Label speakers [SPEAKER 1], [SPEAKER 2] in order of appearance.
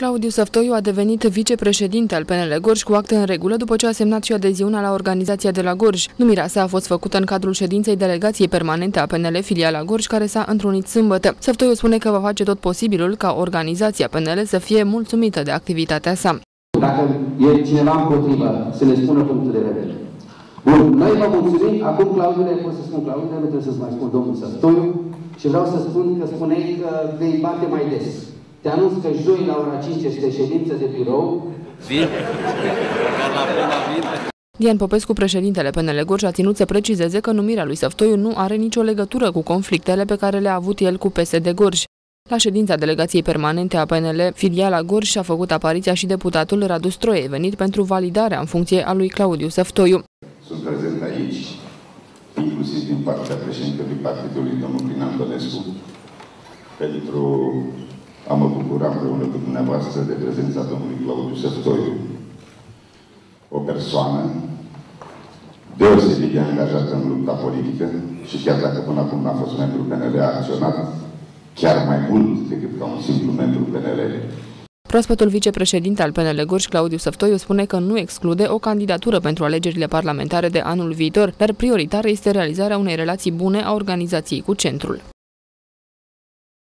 [SPEAKER 1] Claudiu Săftoiu a devenit vicepreședinte al PNL Gorj cu acte în regulă după ce a semnat și adeziunea la organizația de la Gorj. Numirea sa a fost făcută în cadrul ședinței delegației permanente a PNL filiala Gorj, care s-a întrunit sâmbătă. Săftoiu spune că va face tot posibilul ca organizația PNL să fie mulțumită de activitatea sa.
[SPEAKER 2] Dacă e cineva împotrivă, să ne spună punctul de vedere. Bun, noi vă mulțumim. Acum, Claudiule, pot să spun Claudiule, nu trebuie să-ți mai spun domnul Săftoiu. Și vreau să spun că spuneai că vei bate mai des. Te anunț că joi la ora 5 este ședință de birou.
[SPEAKER 3] Vin. la
[SPEAKER 1] Dian Popescu, președintele PNL Gorj, a ținut să precizeze că numirea lui Săftoiu nu are nicio legătură cu conflictele pe care le-a avut el cu PSD Gorj. La ședința delegației permanente a PNL, filiala Gorj și-a făcut apariția și deputatul Radu Stroie, venit pentru validarea în funcție a lui Claudiu Săftoiu.
[SPEAKER 4] Sunt prezent aici, inclusiv din partea președintelui partidului, domnul Prin Antonescu, pentru a mă bucura împreună cu dumneavoastră de prezența domnului Claudiu Săftoiu, o persoană deosebit de angajată în lupta politică și chiar dacă până acum n-a fost membru PNL, a acționat chiar mai mult decât ca un simplu membru PNL.
[SPEAKER 1] Proaspătul vicepreședinte al PNL Gorj, Claudiu Săftoiu, spune că nu exclude o candidatură pentru alegerile parlamentare de anul viitor, dar prioritară este realizarea unei relații bune a organizației cu centrul.